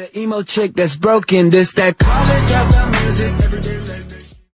The emo chick that's broken, this that college.